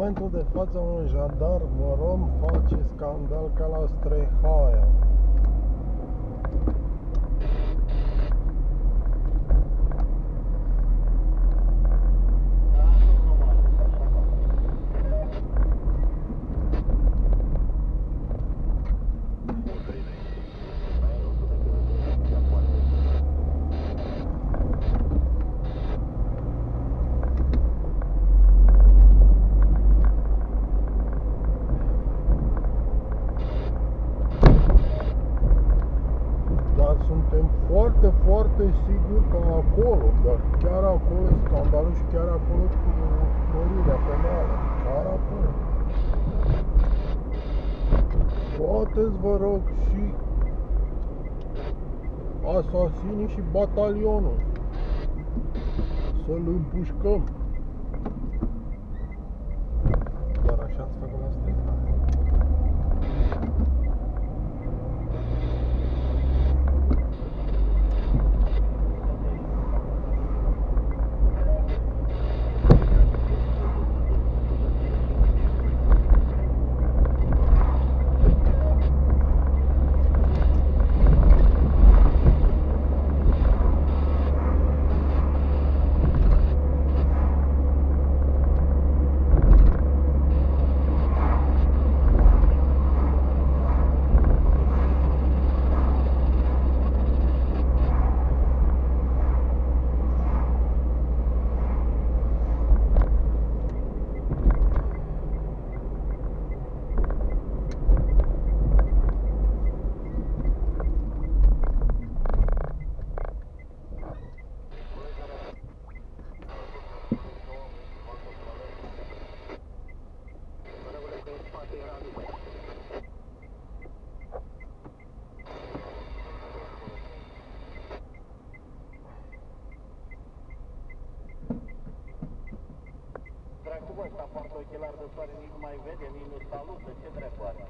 momentul de față un jandarm rom face scandal ca la Strehaia. Dar suntem foarte, foarte siguri că acolo, dar chiar acolo e scandalul și chiar acolo cu mărirea penală. Chiar acolo. Scoateți, vă rog, și asasinii și batalionul. Să-l împușcăm. Doar așa ați făcut la stânga. poartă ochelari de soare, nici nu mai vede, nici nu salută, ce treabă are?